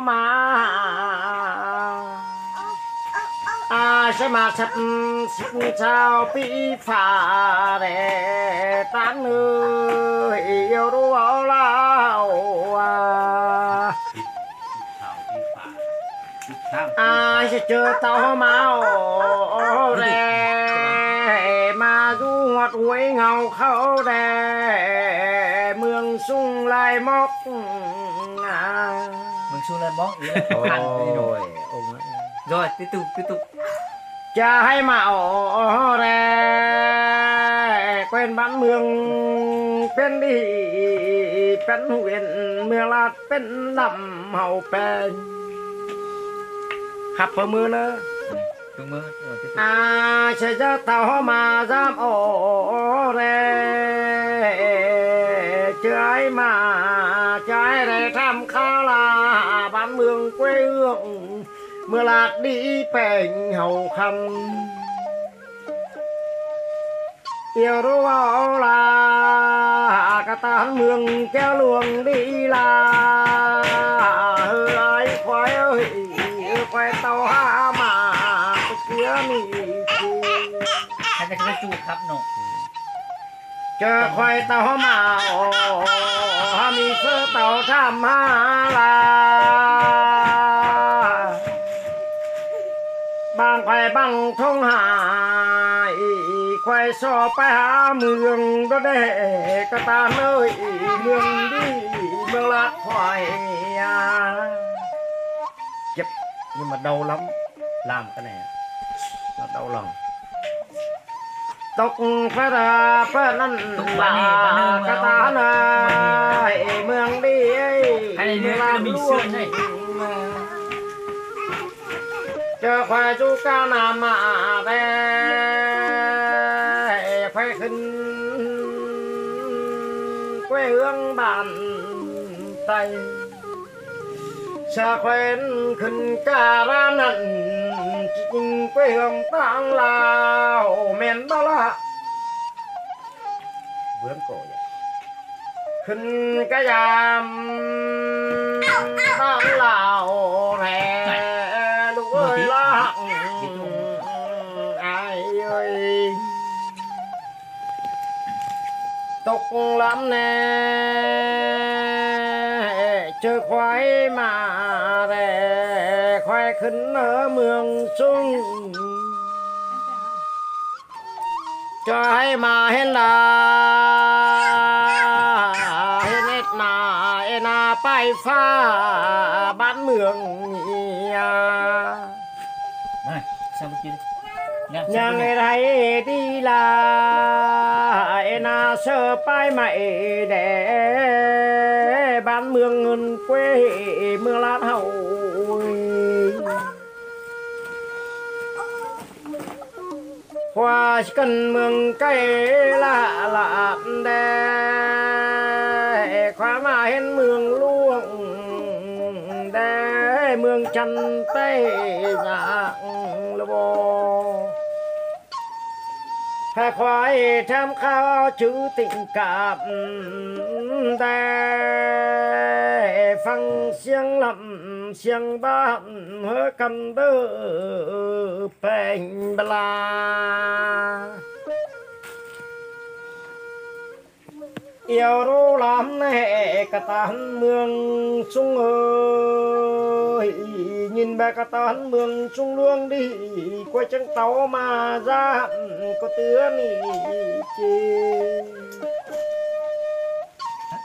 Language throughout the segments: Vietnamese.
mà à sẽ mà sập sập sao bị pha để tán nữ yêu đủ bao lao à. Sẽ chờ tao mau để mà du hoạt quấy ngầu khâu để sung lai móc. À. mừng sung lai móc thành rồi. Rồi tiếp tục tiếp tục. Cha hay mạo rè quen bán mương quên đi quên huyện mương là quên lầm hậu bè. Khắp vào mưa nữa. À sẽ ra tàu mà dám ổ rè เมื่อลาดดีแป่งเฮาคำเอียวรู้ว่าลากระตานเมืองแก้วหลวงดีลาเฮ้ยควายเอ้ยควายเต่าหามาเชื่อมีจริงให้จะขึ้นจูครับหนูเจอควายเต่ามาโอ้มีเสื้อเต่าทำหาลา งควายบังทงหายควายสอบไปหาเมืองก็ได้กระตาเนยเมืองดีเมืองละควายà. chụp nhưng mà đau lắm làm cái này nó đau lòng tộc phải là phải năn bà cái tá này mường đi ấy làm luôn chờ khoai chú ca nằm mà về. Khoai khinh quê hương bàn tay xa khoen khinh ca ra nặn chính quê hương tăng lào men bao la vướng cổ vậy. Khinh cái giam tăng lào nè. Lúc ơi la ai ơi. Tục lắm nè. Chơi khoái mà rè khoai khấn ở mường sung cho hay mà hết là hết là bay pha bán mường nhà này sang bên kia đi. Nha, sang nhà bên người thấy đi là em à sơ pai mày để bán mương ngân quê mưa lát hậu hoa cần mương cây lạ lạ đê chân tay dạng lô bồ hai khoái tham khao chữ tình cảm đề phăng xiang lầm xiang ba hơ cầm đơ bành bà yêu rô lắm hệ cả tám mương sung ơi nhìn bà cả tán mương sung luôn đi quay chân tàu mà ra có tứa nì chi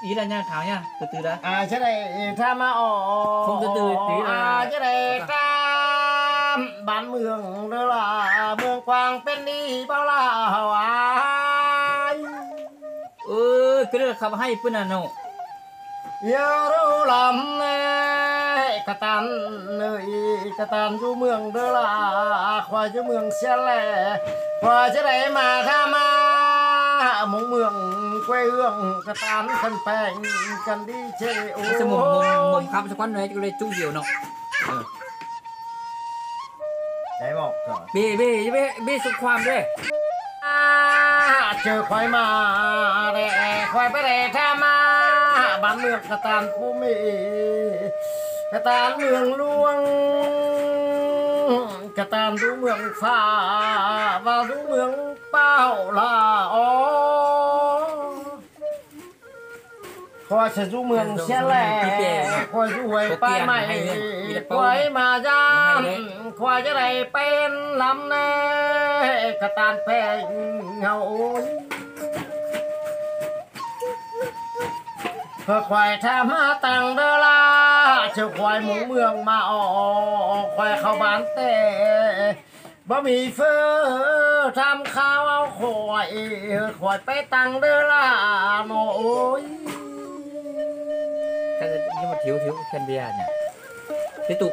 ý là nha tháo nha từ từ đã. À thế này tham mà ồ Không từ từ tí là- à thế này tham bán mương đó là mương quang bên đi bao là hoài ừ cái đó là khắp hay bên nào ยาเราลำแน่กระตันเลยกระตันอยู่เมืองเดลาควายอยู่เมืองเชียแลควายจะได้มาข้ามาหมงเมืองกวยเอื้องกระตันกันแปงกันดีเจโอ้สมุนมงมงคำสักวันเลยก็เลยจุ้งเดียวเนาะใจบอกก่อนบีบีบีบีสุขความด้วยเจอควายมาแร่ควายไปแร่ข้ามา บ้านเมืองกระตานผู้มี กระตานเมืองหลวงกระตานดูเมืองฟ้าว่าดูเมืองเป้าลาอ๋อคอยจะดูเมืองเสียแหล่คอยดูหวยป้ายใหม่คอยมาย่ามคอยจะได้เป็นลำแน่กระตานแพงเงา เพื่อควายทำมาตังเดอลาเจ้าควายหมูเมืองมาออกควายเข้าบ้านแต่บ่มีเฟอทำข้าวเอาควายควายไปตังเดอลาโน้ยก็จะยิ่งมาถิวถิวแคนเบียร์เนี่ยพี่ตุ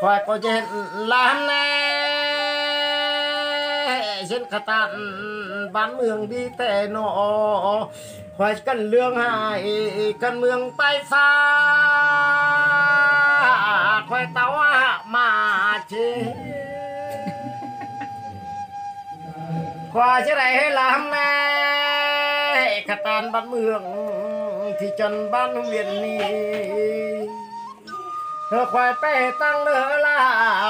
ควายก็จะเห็นลามแน่ เช่นกระตันบ้านเมืองดีแต่หนอควายกันเรื่องหายกันเมืองไปฟ้าควายเต้ามาเชกว่าจะได้ให้ลำแน่ขตานบ้านเมืองที่จนบ้านเวียนนี้เธอควายไปตั้งเรือลา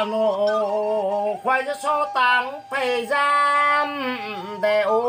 โนควายจะโชว์ตังไปยา แต่โอ้ย